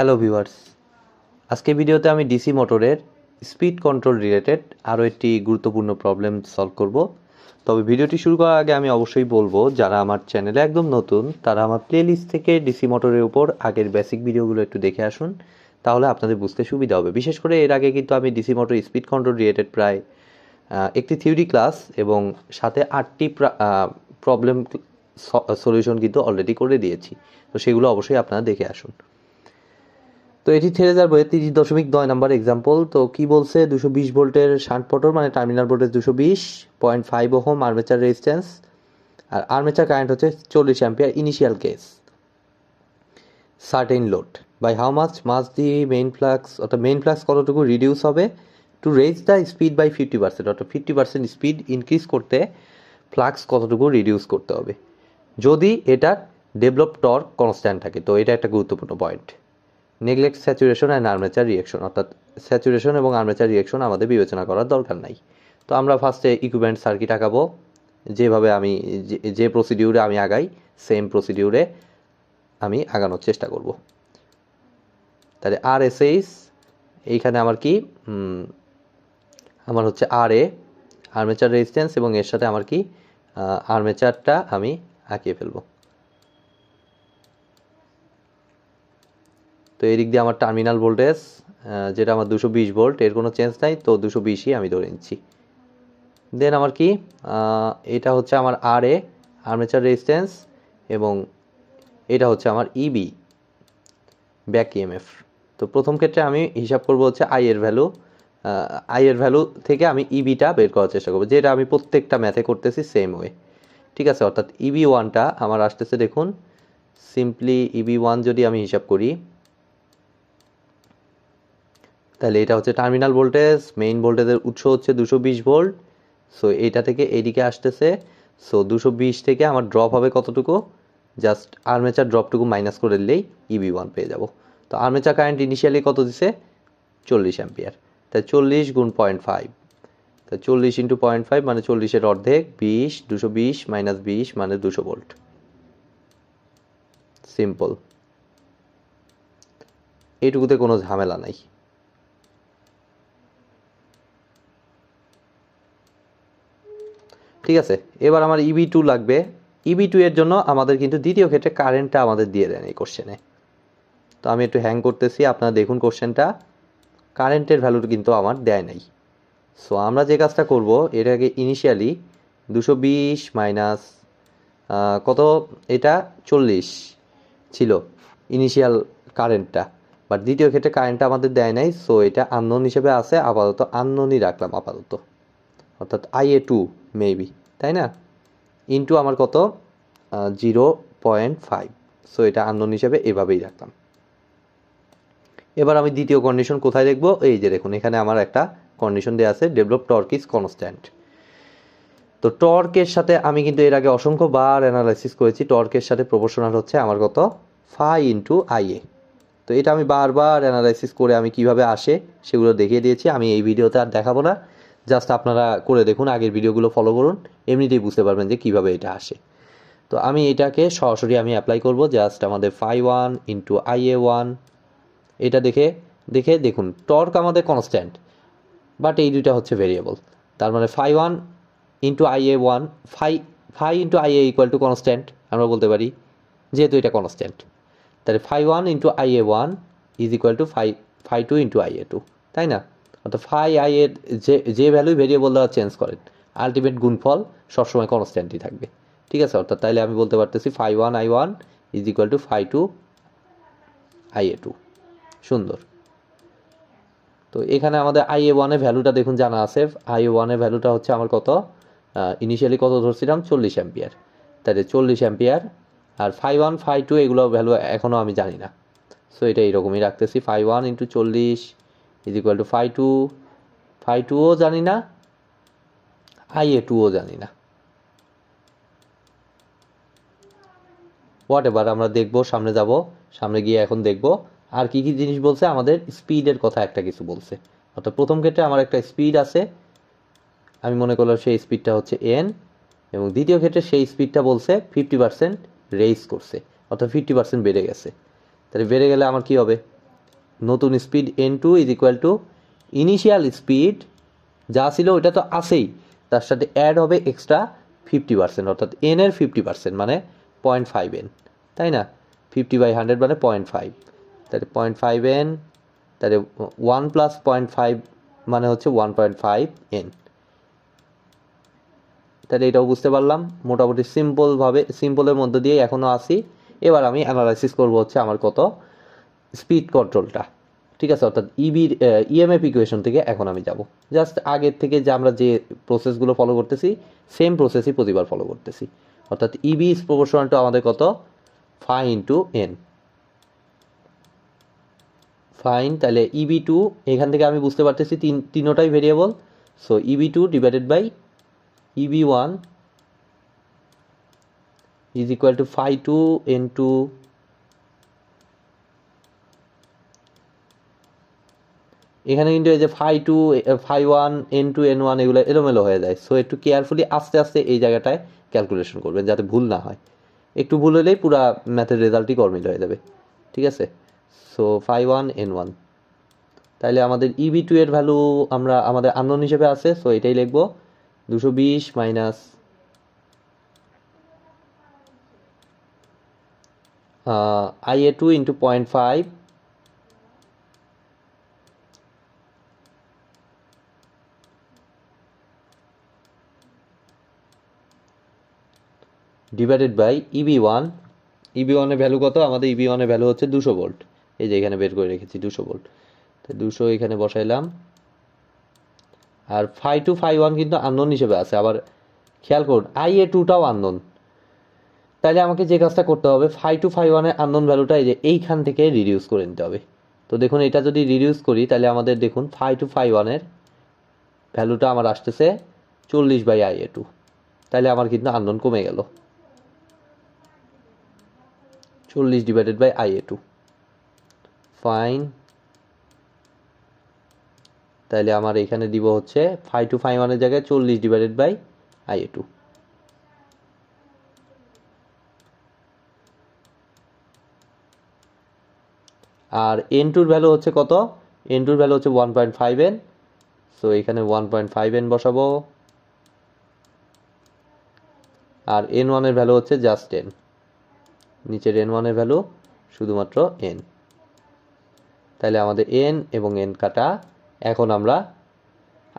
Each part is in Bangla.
হ্যালো ভিউয়ার্স আজকে ভিডিওতে আমি ডিসি মোটরের স্পিড কন্ট্রোল রিলেটেড আরও একটি গুরুত্বপূর্ণ প্রবলেম সলভ করব। তবে ভিডিওটি শুরু করার আগে আমি অবশ্যই বলব, যারা আমার চ্যানেলে একদম নতুন, তারা আমার প্লেলিস্ট থেকে ডিসি মোটরের উপর আগের বেসিক ভিডিওগুলো একটু দেখে আসুন, তাহলে আপনাদের বুঝতে সুবিধা হবে। বিশেষ করে এর আগে কিন্তু আমি DC motor speed control related প্রায় একটি থিওরি ক্লাস এবং সাথে আটটি প্রবলেম সলিউশন কিন্তু অলরেডি করে দিয়েছি। তো সেগুলো অবশ্যই আপনারা দেখে আসুন। তো এটি থেরেজার বইয়ের তিরিশ দশমিক নয় নাম্বার এক্সাম্পল তো কি বলছে? দুশো বিশ ভোল্টের শান্ট পটর মানে টার্মিনাল ভোল্টেজ দুশো বিশ point five ohm armature resistance আর আর্মেচার কারেন্ট হচ্ছে চল্লিশ ampere initial case certain load by how much must the main flux অর্থাৎ মেইন ফ্লাক্স কতটুকু রিডিউস হবে? To raise the speed by fifty percent অর্থাৎ ফিফটি পার্সেন্ট স্পিড ইনক্রিজ করতে ফ্লাক্স কতটুকু রিডিউস করতে হবে। যদি এটা ডেভেলপ টর্ক কনস্ট্যান্ট থাকে, তো এটা একটা গুরুত্বপূর্ণ point neglect, saturation and armature reaction অর্থাৎ স্যাচুরেশন এবং আর্মেচার রিয়েকশন আমাদের বিবেচনা করার দরকার নাই। তো আমরা ফার্স্টে ইকুইপমেন্ট সার্কিট আঁকাবো। যেভাবে আমি, যে- প্রসিডিউরে আমি আগাই সেম প্রসিডিউরে আমি আগানোর চেষ্টা করব। তাহলে আর এস এইস এইখানে আমার কি? আমার হচ্ছে আর এ আর্মেচার রেজিস্ট্যান্স এবং এর সাথে আমার কি? আর্মেচারটা আমি আঁকিয়ে ফেলব। তো এই দিক দিয়ে আমার টার্মিনাল ভোল্টেজ যেটা আমার দুশো বিশ ভোল্ট এর কোনো চেঞ্জ নাই, তো দুশো বিশই আমি ধরে নিচ্ছি। দেন আমার কি? এটা হচ্ছে আমার আর এ আর্মেচার রেজিস্ট্যান্স এবং এটা হচ্ছে আমার ইবি ব্যাক ইএমএফ তো প্রথম ক্ষেত্রে আমি হিসাব করব হচ্ছে আই এর ভ্যালু আই এর ভ্যালু থেকে আমি ইবিটা বের করার চেষ্টা করব, যেটা আমি প্রত্যেকটা ম্যাথে করতেছি সেম ওয়ে ঠিক আছে? অর্থাৎ ইবি ওয়ানটা আমার আসতেছে দেখুন সিম্পলি ইবি ওয়ান যদি আমি হিসাব করি তাহলে এটা হচ্ছে টার্মিনাল ভোল্টেজ মেইন ভোল্টেজের উৎস হচ্ছে দুশো বিশ ভোল্ট সো এইটা থেকে এইদিকে আসতেছে সো দুশো বিশ থেকে আমার ড্রপ হবে কতটুকু? জাস্ট আর্মেচার ড্রপটুকু মাইনাস করে দিলেই ইবি ওয়ান পেয়ে যাব। তো আর্মেচার কারেন্ট ইনিশিয়ালি কত দিছে? চল্লিশ অ্যাম্পিয়ার তাই চল্লিশ গুণ পয়েন্ট ফাইভ তা চল্লিশ ইন্টু পয়েন্ট ফাইভ মানে চল্লিশের অর্ধেক, বিশ, দুশো বিশ মাইনাস বিশ মানে দুশো ভোল্ট সিম্পল এইটুকুতে কোনো ঝামেলা নাই। ঠিক আছে? এবার আমার ইবি টু লাগবে। ইবি টু এর জন্য আমাদের কিন্তু দ্বিতীয় ক্ষেত্রে কারেন্টটা আমাদের দিয়ে দেন এই কোশ্চেনে তো আমি একটু হ্যাং করতেছি, আপনারা দেখুন কোশ্চেনটা কারেন্টের ভ্যালু কিন্তু আমার দেয় নাই। সো আমরা যে কাজটা করব এটাকে ইনিশিয়ালি দুশো বিশ মাইনাস কত? এটা চল্লিশ ছিল ইনিশিয়াল কারেন্টটা বাট দ্বিতীয় ক্ষেত্রে কারেন্টটা আমাদের দেয় নাই সো এটা আননোন হিসেবে আছে। আপাতত আননোনই রাখলাম আপাতত। অর্থাৎ আই এ টু মেবি তাই না? ইন্টু আমার কত? জিরো পয়েন্ট ফাইভ সো এটা আন্দোলন হিসেবে এভাবেই রাখলাম এবার আমি দ্বিতীয় কন্ডিশন কোথায় দেখব? এই যে দেখুন, এখানে আমার একটা কন্ডিশন দেওয়া আছে ডেভেলপ টর্ক ইজ কনস্ট্যান্ট তো টর্কের সাথে আমি কিন্তু এর আগে অসংখ্য বার অ্যানালাইসিস করেছি টর্কের সাথে প্রপোর্শনাল হচ্ছে আমার কত? ফাই ইন্টু আইএ তো এটা আমি বারবার অ্যানালাইসিস করে আমি কীভাবে আসে সেগুলো দেখিয়ে দিয়েছি। আমি এই ভিডিওতে আর দেখাবো না। জাস্ট আপনারা করে দেখুন, আগের ভিডিওগুলো ফলো করুন, এমনিতেই বুঝতে পারবেন যে কীভাবে এটা আসে। তো আমি এটাকে সরাসরি আমি অ্যাপ্লাই করব জাস্ট আমাদের phi one into I A one এটা দেখে দেখে দেখুন টর্ক আমাদের কনস্ট্যান্ট বাট এই দুইটা হচ্ছে ভেরিয়েবল তার মানে phi one into I A one phi phi into I A equal to constant আমরা বলতে পারি, যেহেতু এটা কনস্ট্যান্ট তাহলে phi one into I A one is equal to phi phi two into I A two তাই না? অর্থাৎ ফাই আই এর যে যে ভ্যালু ভেরিয়েবল দ্বারা চেঞ্জ করেন আলটিমেট গুণফল সবসময় কনস্ট্যান্টই থাকবে। ঠিক আছে? অর্থাৎ তাইলে আমি বলতে পারতেছি phi one I one is equal to phi two I A two সুন্দর। তো এখানে আমাদের আই এ ওয়ানের ভ্যালুটা দেখুন জানা আছে। আই এ ওয়ানের ভ্যালুটা হচ্ছে আমার কত? ইনিশিয়ালি কত ধরছিলাম? চল্লিশ অ্যাম্পিয়ার তাহলে চল্লিশ অ্যাম্পিয়ার আর ফাই ওয়ান ফাই টু এগুলো ভ্যালু এখনও আমি জানি না। সো এটা এইরকমই রাখতেছি। ফাই ওয়ান ইন্টু চল্লিশ is equal to phi two phi টুও জানি না আই এ টুও জানি না। হোয়াট এবার আমরা দেখব, সামনে যাব, সামনে গিয়ে এখন দেখব, আর কি কি জিনিস বলছে, আমাদের স্পিডের কথা একটা কিছু বলছে। অর্থাৎ প্রথম ক্ষেত্রে আমার একটা স্পিড আছে, আমি মনে করলাম সেই স্পিডটা হচ্ছে এন এবং দ্বিতীয় ক্ষেত্রে সেই স্পিডটা বলছে ফিফটি পার্সেন্ট রেইজ করছে, অর্থাৎ ফিফটি পার্সেন্ট বেড়ে গেছে। তাহলে বেড়ে গেলে আমার কি হবে? নতুন speed N two is equal to initial speed যা ছিল ওইটা তো আছেই। তার সাথে অ্যাড হবে এক্সট্রা ফিফটি পার্সেন্ট অর্থাৎ এন এর ফিফটি পার্সেন্ট মানে পয়েন্ট ফাইভ এন তাই না? ফিফটি বাই হান্ড্রেড মানে পয়েন্ট ফাইভ তাহলে পয়েন্ট ফাইভ এন তাহলে ওয়ান প্লাস পয়েন্ট ফাইভ মানে হচ্ছে ওয়ান পয়েন্ট ফাইভ এন তাহলে এটাও বুঝতে পারলাম। মোটামুটি সিম্পলভাবে সিম্পলের মধ্যে দিয়ে এখনও আসি। এবার আমি অ্যানালাইসিস করব হচ্ছে আমার কত স্পিড কন্ট্রোলটা ঠিক আছে? অর্থাৎ ইবির ইএমএফ ইকুয়েশন থেকে এখন আমি যাব। জাস্ট আগের থেকে যে আমরা যে প্রসেসগুলো ফলো করতেছি সেম প্রসেসই প্রতিবার ফলো করতেছি। অর্থাৎ ইবি ইজ প্রপোর্শনাল টু আমাদের কত? ফাই ইন্টু এন ফাইন তাহলে ইবি টু এখান থেকে আমি বুঝতে পারতেছি তিন, তিনোটাই variable so EB two divided by EB one is equal to phi two N two এখানে কিন্তু এই যে phi two phi one N two N one এগুলো এলোমেলো হয়ে যায়। সো একটু কেয়ারফুলি আস্তে আস্তে এই জায়গাটায় ক্যালকুলেশন করবেন যাতে ভুল না হয়। একটু ভুল হলেই পুরা ম্যাথের রেজাল্টই গরমিল হয়ে যাবে। ঠিক আছে? So phi one N one তাহলে আমাদের ইবি টু এর ভ্যালু আমরা, আমাদের আননোন হিসেবে আছে সো এটাই লিখব। দুশো বিশ minus I A two into point five divided by EB one EB ওয়ানের ভ্যালু কত? আমাদের ইবি ওয়ানের ভ্যালু হচ্ছে দুশো ভোল্ট এই যে এখানে বের করে রেখেছি, দুশো ভোল্ট তো দুশো এখানে বসাইলাম। আর ফাইভ টু ফাইভ ওয়ান কিন্তু আননোন হিসেবে আছে। আবার খেয়াল করুন আই এ টুটাও আননোন তাহলে আমাকে যে কাজটা করতে হবে ফাইভ টু ফাইভ ওয়ানের আননোন ভ্যালুটা এই যে এইখান থেকে রিডিউস করে নিতে হবে। তো দেখুন, এটা যদি রিডিউস করি তাহলে আমাদের দেখুন ফাইভ টু ফাইভ ওয়ানের ভ্যালুটা আমার আসতেছে চল্লিশ বাই আই এ টু তাহলে আমার কিন্তু আননোন কমে গেল। চল্লিশ divided by I A two fine তাহলে আমার এখানে দিব হচ্ছে ফাইভ টু ফাইভ ওয়ানের জায়গায় চল্লিশ divided by I A two R N টুর ভ্যালু হচ্ছে কত? এন টুর ভ্যালু হচ্ছে one point five N so এখানে ওয়ান পয়েন্ট ফাইভ এন বসাবো। আর এন ওয়ানের ভ্যালু হচ্ছে জাস্ট এন নিচের এন ওয়ানের ভ্যালু শুধুমাত্র এন তাহলে আমাদের এন এবং এন কাটা, এখন আমরা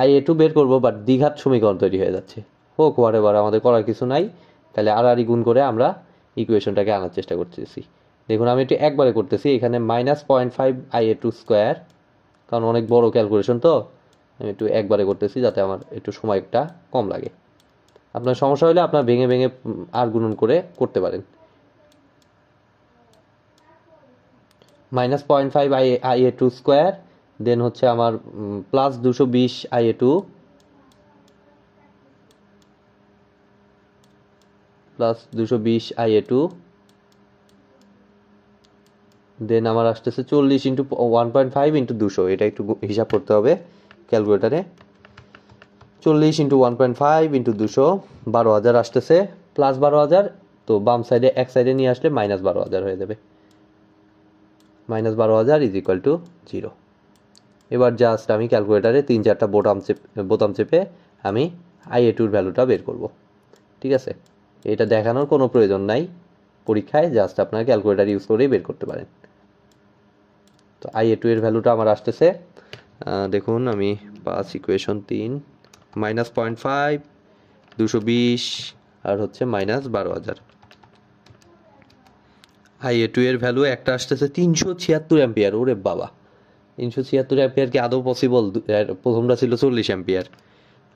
আই এ টু বের করব বাট দ্বিঘাত সমীকরণ তৈরি হয়ে যাচ্ছে। হোক হোয়াট আমাদের করার কিছু নাই। তাহলে আড়াআড়ি গুণ করে আমরা ইকুয়েশনটাকে আনার চেষ্টা করতেছি। দেখুন, আমি একটু একবারে করতেছি, এখানে minus point five I A two square কারণ অনেক বড় ক্যালকুলেশন তো, আমি একটু একবারে করতেছি যাতে আমার একটু সময়টা কম লাগে। আপনার সমস্যা হলে আপনার ভেঙে ভেঙে আর গুণন করে করতে পারেন। Minus point five I I A two square then হচ্ছে আমার প্লাস দুশো বিশ আই এ টু প্লাস দুশো বিশ আই এ টু দেন আমার আসতেছে চল্লিশ into one point five into দুশো। এটা একটু হিসাব করতে হবে ক্যালকুলেটারে। চল্লিশ into one point five into দুশো, বারো হাজার আসতেছে প্লাস বারো হাজার, তো বাম সাইডে এক সাইডে নিয়ে আসলে মাইনাস বারো হাজার হয়ে যাবে। মাইনাস বারো হাজার ইজ ইকুয়াল টু জিরো এবার জাস্ট আমি ক্যালকুলেটারে তিন চারটা বোতাম চেপে বোতাম চেপে আমি আই এ টুর ভ্যালুটা বের করব। ঠিক আছে? এটা দেখানোর কোনো প্রয়োজন নাই। পরীক্ষায় জাস্ট আপনার ক্যালকুলেটার ইউজ করেই বের করতে পারেন। তো আই এ টু এর ভ্যালুটা আমার আসতেছে। দেখুন, আমি পাঁচ ইকুয়েশন তিন মাইনাস পয়েন্ট ফাইভ দুশো বিশ, আর হচ্ছে মাইনাস বারো হাজার আই এ টু এর ভ্যালু একটা আসতেছে তিনশো ছিয়াত্তর অ্যাম্পিয়ার ওরে বাবা। তিনশো ছিয়াত্তর অ্যাম্পিয়ার কি আদৌ পসিবল প্রথমটা ছিল চল্লিশ অ্যাম্পিয়ার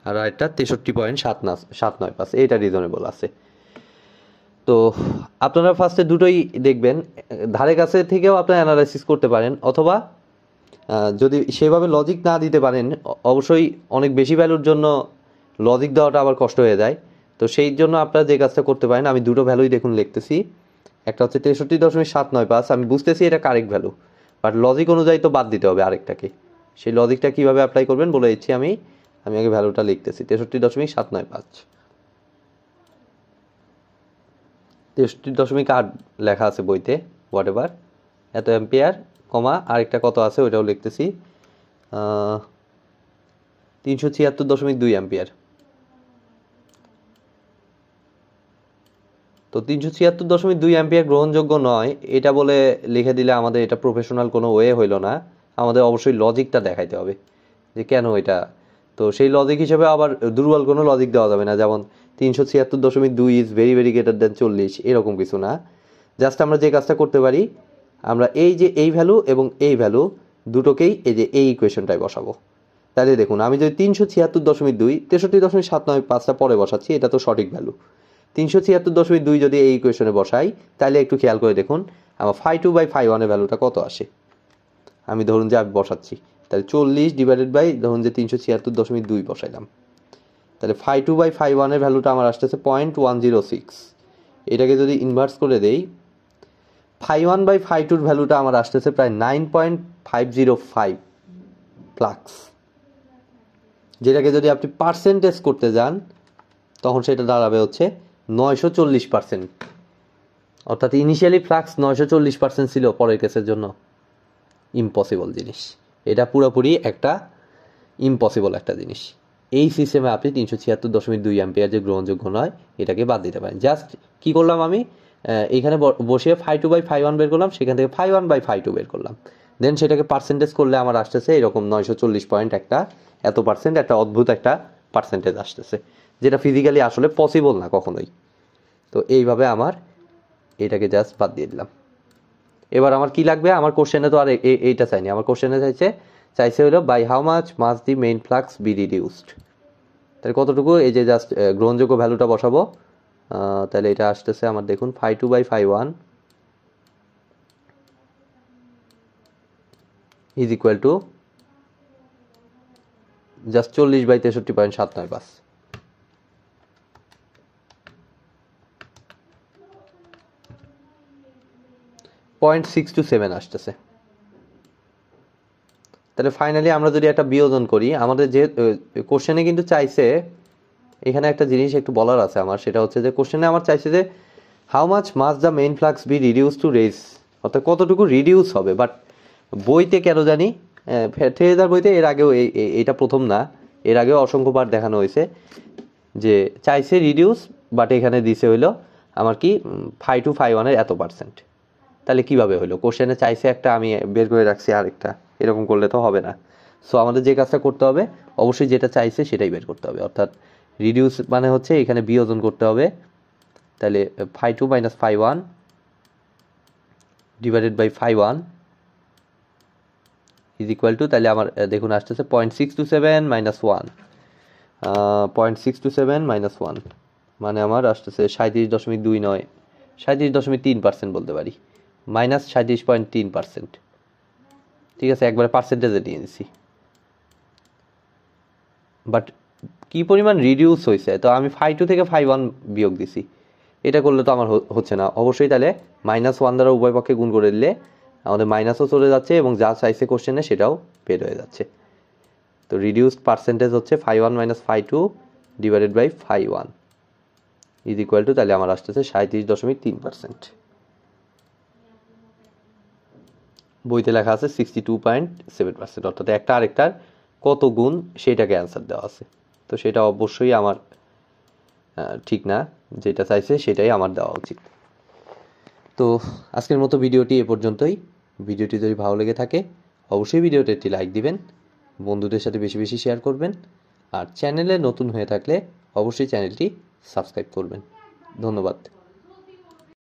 আর একটা তেষট্টি পয়েন্ট সাত না, সাত নয় পাঁচ, এইটা রিজনেবল আছে। তো আপনারা ফার্স্টে দুটোই দেখবেন। ধারে কাছে থেকেও আপনারা অ্যানালাইসিস করতে পারেন, অথবা যদি সেভাবে লজিক না দিতে পারেন, অবশ্যই অনেক বেশি ভ্যালুর জন্য লজিক দেওয়াটা আবার কষ্ট হয়ে যায়। তো সেই জন্য আপনারা যে কাজটা করতে পারেন, আমি দুটো ভ্যালুই দেখুন লিখতেছি। একটা হচ্ছে তেষট্টি দশমিক সাত নয় পাঁচ, আমি বুঝতেছি এটা কারেক্ট ভ্যালু বাট লজিক অনুযায়ী তো বাদ দিতে হবে আরেকটাকে। সেই লজিকটা কীভাবে অ্যাপ্লাই করবেন বলে দিচ্ছি আমি আমি আগে ভ্যালুটা লিখতেছি, তেষট্টি দশমিক সাত নয় পাঁচ। তেষট্টি দশমিক আট লেখা আছে বইতে হোয়াট এভার এত অ্যাম্পিয়ার কমা আরেকটা কত আছে ওইটাও লিখতেছি তিনশো ছিয়াত্তর দশমিক দুই অ্যাম্পিয়ার তো তিনশো ছিয়াত্তর দশমিক দুই অ্যাম্পিয়ার গ্রহণযোগ্য নয়। এটা বলে লিখে দিলে আমাদের এটা প্রফেশনাল কোনো ওয়ে হইল না। আমাদের অবশ্যই লজিকটা দেখাইতে হবে যে কেন এটা। তো সেই লজিক হিসেবে আবার দুর্বল কোনো লজিক দেওয়া যাবে না। যেমন তিনশো ছিয়াত্তর দশমিক দুই is very very greater than চল্লিশ, এরকম কিছু না। জাস্ট আমরা যে কাজটা করতে পারি, আমরা এই যে এই ভ্যালু এবং এই ভ্যালু দুটোকেই এই যে এই ইকুয়েশনটায় বসাবো। তাহলে দেখুন, আমি যদি তিনশো ছিয়াত্তর দশমিক দুই, তেষট্টি দশমিক সাত নয় পাঁচটা পরে বসাচ্ছি, এটা তো সঠিক ভ্যালু তিনশো ছিয়াত্তর দশমিক দুই যদি এই ইকুয়েশনে বসাই, তাহলে একটু খেয়াল করে দেখুন, আমার ফাইভ টু বাই ফাইভ ওয়ানের ভ্যালুটা কত আসে? আমি ধরুন যে আমি বসাচ্ছি, তাহলে চল্লিশ ডিভাইডেড বাই ধরুন যে তিনশো ছিয়াত্তর দশমিক দুই বসাইলাম। তাহলে ফাইভ টু বাই ফাইভ ওয়ানের ভ্যালুটা আমার আসতেছে পয়েন্ট ওয়ান জিরো সিক্স এটাকে যদি ইনভার্স করে দেই ফাইভ ওয়ান বাই ফাইভ টুর ভ্যালুটা আমার আসতেছে প্রায় nine point five zero five flux যেটাকে যদি আপনি পার্সেন্টেজ করতে যান, তখন সেটা দাঁড়াবে হচ্ছে নয়শো চল্লিশ পার্সেন্ট অর্থাৎ ইনিশিয়ালি ফ্লাক্স নয়শো চল্লিশ পার্সেন্ট ছিল পরের কেসের জন্য। ইম্পসিবল জিনিস। এটা পুরোপুরি একটা ইম্পসিবল একটা জিনিস। এই সিস্টেমে আপনি তিনশো ছিয়াত্তর দশমিক দুই অ্যাম্পিয়ার যে গ্রহণযোগ্য নয়, এটাকে বাদ দিতে পারেন। জাস্ট কি করলাম আমি? এইখানে বসিয়ে five two by five one বের করলাম, সেখান থেকে five one by five two বের করলাম। দেন সেটাকে পার্সেন্টেজ করলে আমার আসতেছে এরকম নয়শো চল্লিশ পয়েন্ট একটা, এত পার্সেন্ট একটা অদ্ভুত একটা পার্সেন্টেজ আসতেছে। যেটা ফিজিক্যালি আসলে পসিবল না কখনোই। তো এইভাবে আমার এটাকে জাস্ট বাদ দিয়ে দিলাম। এবার আমার কি লাগবে? আমার কোশ্চেনে তো আর এইটা চাইনি। আমার কোশ্চেনে চাইছে চাইছে হলো by how much must the main flux be reduced তাহলে কতটুকু? এই যে জাস্ট গ্রহণযোগ্য ভ্যালুটা বসাবো। তাহলে এটা আসতেছে আমার দেখুন five two by five one is equal to just চল্লিশ বাই তেষট্টি পয়েন্ট সাত নয় পাঁচ পয়েন্ট সিক্স টু সেভেন আসতেছে। তাহলে ফাইনালি আমরা যদি একটা বিয়োজন করি, আমাদের যে কোশ্চেনে কিন্তু চাইছে, এখানে একটা জিনিস একটু বলার আছে আমার, সেটা হচ্ছে যে কোশ্চেনে আমার চাইছে যে how much must the main flux be reduce to raise অর্থাৎ কতটুকু রিডিউস হবে? বাট বইতে কেন জানি থ্রেজার বইতে এর আগেও এইটা প্রথম না, এর আগেও অসংখ্যবার দেখানো হয়েছে যে চাইছে রিডিউস বাট এখানে দিছে হইল আমার কি ফাইভ টু ফাইভ ওয়ানের এত পার্সেন্ট তাহলে কীভাবে হলো? কোশ্চেনে চাইছে একটা, আমি বের করে রাখছি আরেকটা। এরকম করলে তো হবে না। সো আমাদের যে কাজটা করতে হবে, অবশ্যই যেটা চাইছে সেটাই বের করতে হবে। অর্থাৎ রিডিউস মানে হচ্ছে এখানে বিয়োজন করতে হবে। তাহলে five two minus five one divided by five one is equal to তাহলে আমার দেখুন আসতেছে point six two seven minus one point six two seven minus one মানে আমার আসতেছে সাঁত্রিশ দশমিক দুই নয় সাঁত্রিশ দশমিক তিন পার্সেন্ট বলতে পারি। মাইনাস সাঁত্রিশ পয়েন্ট তিন পার্সেন্ট। ঠিক আছে, একবারে পার্সেন্টেজে নিয়ে নিছি বাট কি পরিমাণ রিডিউস হয়েছে তো আমি ফাইভ টু থেকে ফাইভ ওয়ান বিয়োগ দিছি। এটা করলে তো আমার হচ্ছে না। অবশ্যই তাহলে মাইনাস ওয়ান দ্বারা উভয় পক্ষে গুণ করে দিলে আমাদের মাইনাসও চলে যাচ্ছে এবং যা চাইছে কোশ্চেনে সেটাও বের হয়ে যাচ্ছে। তো রিডিউসড পার্সেন্টেজ হচ্ছে five one minus five two divided by five one is equal to তাহলে আমার আসতেছে সাঁত্রিশ দশমিক তিন পার্সেন্ট। বইতে লেখা আছে sixty two point seven percent অর্থাৎ একটা আরেকটার কত গুণ সেটাকে অ্যান্সার দেওয়া আছে। তো সেটা অবশ্যই আমার ঠিক না, যেটা চাইছে সেটাই আমার দেওয়া উচিত। তো আজকের মতো ভিডিওটি এ পর্যন্তই। ভিডিওটি যদি ভালো লেগে থাকে, অবশ্যই ভিডিওটি একটি লাইক দিবেন, বন্ধুদের সাথে বেশি বেশি শেয়ার করবেন, আর চ্যানেলে নতুন হয়ে থাকলে অবশ্যই চ্যানেলটি সাবস্ক্রাইব করবেন। ধন্যবাদ।